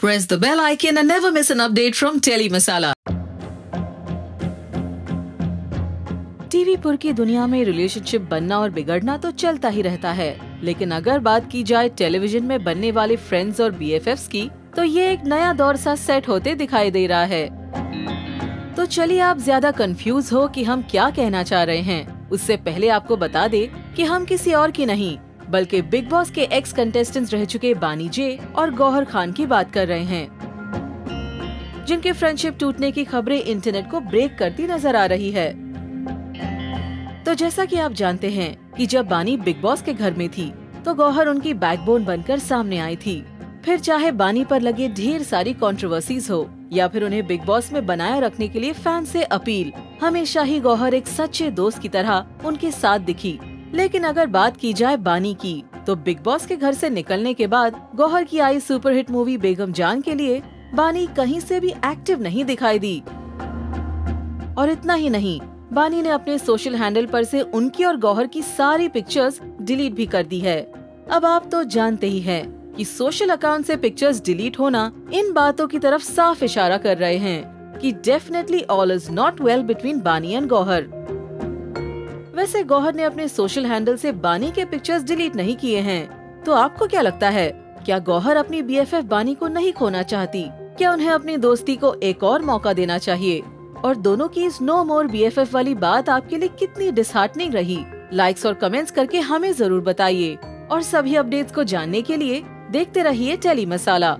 Press the bell icon and never miss an update from Telly Masala. TV पुर की दुनिया में relationship बनना और बिगड़ना तो चलता ही रहता है। लेकिन अगर बात की जाए टेलीविज़न में बनने वाले फ्रेंड्स और बी की तो ये एक नया दौर सा सेट होते दिखाई दे रहा है। तो चलिए आप ज़्यादा कंफ्यूज हो कि हम क्या कहना चाह रहे हैं। उससे पहले आपको बता दे कि हम किसी और की नहीं। बल्कि बिग बॉस के एक्स कंटेस्टेंट्स रह चुके बानी जे और गौहर खान की बात कर रहे हैं। जिनके फ्रेंडशिप टूटने की खबरें इंटरनेट को ब्रेक करती नज़र आ रही है। तो जैसा कि आप जानते हैं कि जब बानी बिग बॉस के घर में थी तो गौहर उनकी बैकबोन बनकर सामने आई थी। फिर चाहे बानी पर लगे ढेर सारी कंट्रोवर्सीज हो, या फिर उन्हें बिग बॉस में बनाए रखने के लिए फ़ैन से अपील, हमेशा ही गौहर एक सच्चे दोस्त की तरह उनके साथ दिखी। लेकिन अगर बात की जाए बानी की तो बिग बॉस के घर से निकलने के बाद गौहर की आई सुपरहिट मूवी बेगम जान के लिए बानी कहीं से भी एक्टिव नहीं दिखाई दी। और इतना ही नहीं, बानी ने अपने सोशल हैंडल पर से उनकी और गौहर की सारी पिक्चर्स डिलीट भी कर दी है। अब आप तो जानते ही हैं कि सोशल अकाउंट से पिक्चर्स डिलीट होना इन बातों की तरफ़ साफ़ इशारा कर रहे हैं कि definitely all is not well between Bani and Gauhar. वैसे गौहर ने अपने सोशल हैंडल से बानी के पिक्चर्स डिलीट नहीं किए हैं। तो आपको क्या लगता है, क्या गौहर अपनी बीएफएफ बानी को नहीं खोना चाहती? क्या उन्हें अपनी दोस्ती को एक और मौका देना चाहिए? और दोनों की इस नो मोर बीएफएफ वाली बात आपके लिए कितनी डिसहार्टनिंग रही? लाइक्स और कमेंट्स करके हमें ज़रूर बताइए। और सभी अपडेट्स को जानने के लिए देखते रहिए टेली मसाला